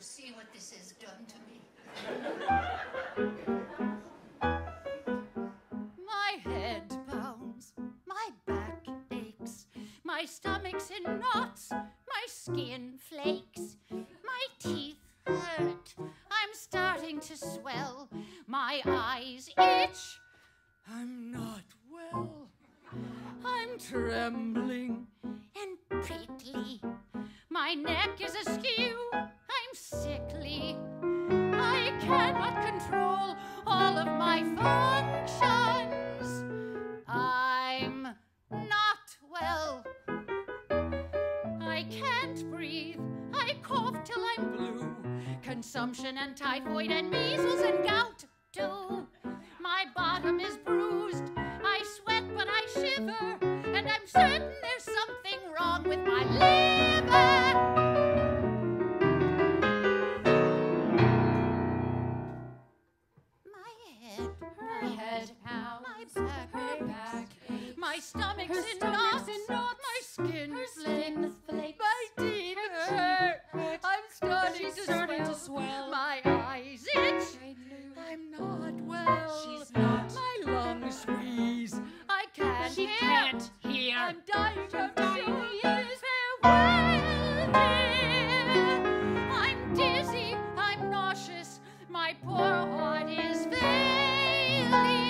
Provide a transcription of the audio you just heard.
see what this has done to me. My head pounds, my back aches, my stomach's in knots, my skin flakes, my teeth hurt, I'm starting to swell, my eyes itch, I'm not well, I'm trembling and prickly, my neck is askew, consumption and typhoid and measles and gout too. My bottom is bruised. I sweat, but I shiver, and I'm certain there's something wrong with my liver. My head, her my head, pounds, my back, her back, my stomach's, her stomach's in knots. I'm dying of years farewell. I'm dizzy, I'm nauseous, my poor heart is failing.